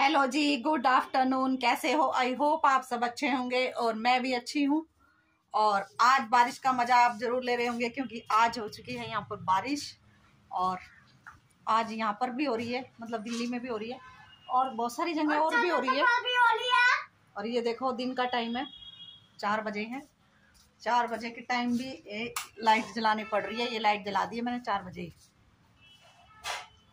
Hello जी good afternoon कैसे हो? I hope आप सब अच्छे होंगे और मैं भी अच्छी हूँ। और आज बारिश का मज़ा आप ज़रूर ले रहे होंगे क्योंकि आज हो चुकी है यहाँ पर बारिश और आज यहाँ पर भी हो रही है मतलब दिल्ली में भी हो रही है और बहुत सारी जगह और भी हो रही है। और ये देखो दिन का टाइम है। चार बजे हैं। चार बजे के टाइम भी लाइट जलानी पड़ रही है। ये लाइट जला दी है मैंने चार बजे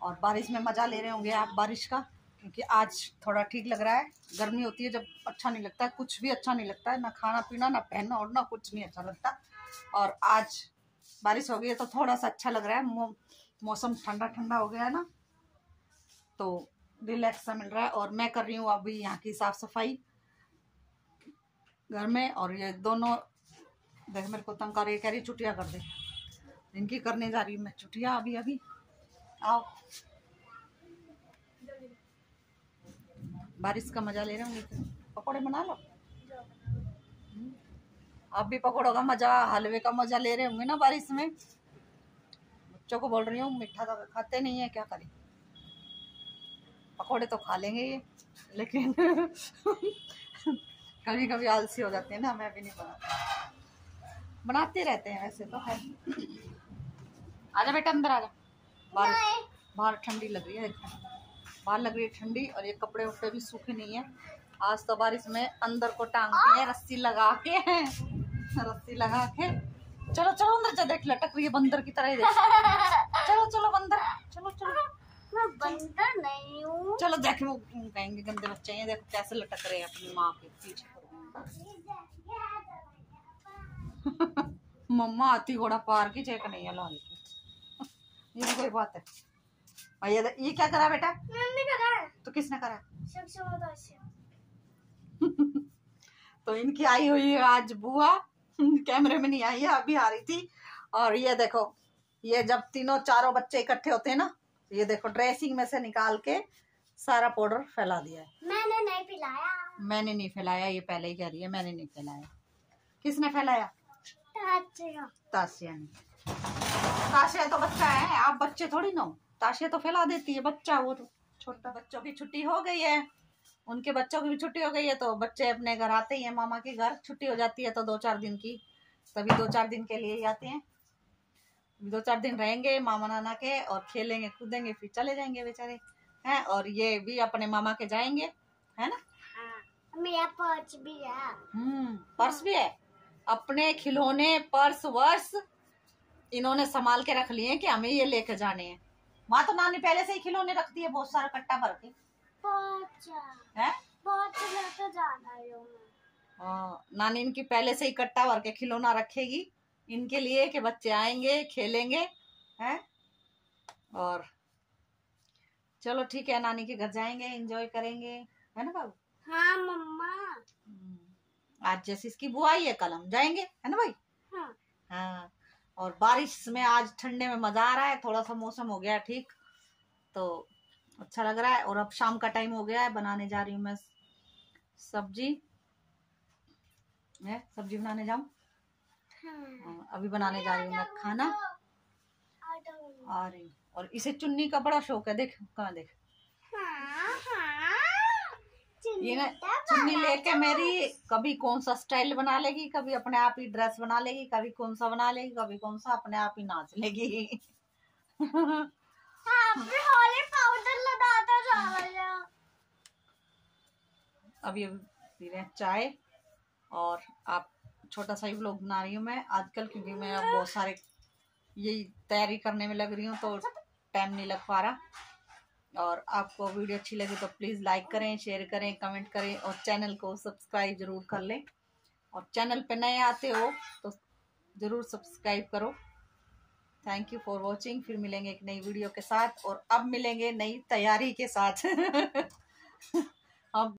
और बारिश में मज़ा ले रहे होंगे आप बारिश का। क्योंकि आज थोड़ा ठीक लग रहा है। गर्मी होती है जब अच्छा नहीं लगता है कुछ भी अच्छा नहीं लगता है ना खाना पीना ना पहनना और ना कुछ नहीं अच्छा लगता। और आज बारिश हो गई है तो थोड़ा सा अच्छा लग रहा है। मौ, मौसम ठंडा ठंडा हो गया है ना तो रिलैक्स सा मिल रहा है। और मैं कर रही हूँ अभी यहाँ की साफ़ सफ़ाई घर में और ये दोनों देख मेरे को तंग कर रही कह रही छुट्टियाँ कर दे। इनकी करने जा रही हूँ मैं छुट्टियाँ अभी अभी आओ। बारिश का मज़ा ले रहे होंगे पकौड़े बना लो। आप भी पकौड़ों का मज़ा, हलवे का मज़ा ले रहे होंगे ना बारिश में? बच्चों को बोल रही हूँ, मीठा तो खाते नहीं है, क्या करें? पकौड़े तो खा लेंगे ये, लेकिन कभी कभी आलसी हो जाते हैं ना, मैं भी नहीं बनाती। बनाते रहते हैं वैसे तो है आजा बेटा, अंदर आजा। बाहर बाहर ठंडी लग रही है बाहर लग रही है ठंडी और ये कपड़े वपड़े भी सूखे नहीं है। आज तो बारिश में अंदर को टांग दी है रस्सी लगा के। रस्सी लगा के। चलो चलो अंदर जा देख लटक रही है बंदर की तरह चलो चलो बंदर चलो चलो। मैं बंदर नहीं हूँ। चलो देख वो कहेंगे गंदे बच्चे हैं देखो कैसे लटक रहे हैं अपनी माँ के पीछे। मम्मा आती घोड़ा पार की चेक नहीं है लाल की। ये भी कोई बात है। ये क्या करा बेटा? किसने करा? तो इनकी आई हुई है आज बुआ। कैमरे में नहीं आई है अभी आ रही थी। और ये देखो ये जब तीनों चारों बच्चे इकट्ठे होते हैं ना ये देखो ड्रेसिंग में से निकाल के सारा पाउडर फैला दिया है। मैंने नहीं पिलाया। मैंने नहीं फैलाया ये पहले ही कह रही है मैंने नहीं फैलाया। किसने फैलाया? ताशिया। ने। ताशिया तो बच्चा है आप बच्चे थोड़ी ना ताशिया तो फैला देती है बच्चा वो तो। छोटा बच्चों की छुट्टी हो गई है। उनके बच्चों की भी छुट्टी हो गई है तो बच्चे अपने घर आते ही हैं। मामा के घर छुट्टी हो जाती है तो दो चार दिन की। तभी दो चार दिन के लिए ही आते हैं। दो चार दिन रहेंगे मामा नाना के और खेलेंगे कूदेंगे फिर चले जाएँगे बेचारे हैं? और ये भी अपने मामा के जाएँगे है ना? हाँ मेरा पर्च भी है। हम्म पर्स भी है? अपने खिलौने पर्स वर्स इन्होंने संभाल के रख लिए कि हमें ये लेके जाने हैं। माँ तो नानी पहले से ही खिलौने रखती है बहुत सारा कट्टा भर के। पर्च है? नानी इनकी पहले से ही कट्टा भर के खिलौना रखेगी। इनके लिए कि बच्चे आएँगे खेलेंगे हैं? और चलो ठीक है नानी के घर जाएँगे एंजॉय करेंगे। है ना बाबू? हाँ मम्मा। हम्म, आज जैसे इसकी बुआ आई है कल हम जाएँगे। है ना भाई? हाँ। हाँ। और बारिश में आज ठंडे में मज़ा आ रहा है थोड़ा सा मौसम हो गया ठीक तो अच्छा लग रहा है और अब शाम का टाइम हो गया है बनाने जा रही हूँ मैं सब्ज़ी। है सब्ज़ी बनाने जाऊँ? हाँ। अभी बनाने जा रही हूँ मैं खाना। आटा। आ रही और इसे चुन्नी का बड़ा शौक है देख कहाँ देख हाँ हाँ ये ना चुन्नी लेके मेरी कभी कौन सा स्टाइल बना लेगी कभी अपने आप ही ड्रेस बना लेगी कभी कौन सा बना लेगी कभी कौन सा अपने आप ही नाच लेगी। हाँ फिर हॉली पाउडर लगाता जा अभी अभी पी रहे हैं चाय और आप छोटा सा ही व्लॉग बना रही हूँ मैं आजकल क्योंकि मैं बहुत सारे यही तैयारी करने में लग रही हूँ तो टाइम नहीं लग पा रहा। और आपको वीडियो अच्छी लगी तो प्लीज़ लाइक करें, शेयर करें, कमेंट करें और चैनल को सब्सक्राइब ज़रूर कर लें। और चैनल पर नए आते हो तो ज़रूर सब्सक्राइब करो। थैंक यू फॉर वॉचिंग फिर मिलेंगे एक नई वीडियो के साथ और अब मिलेंगे नई तैयारी के साथ। अब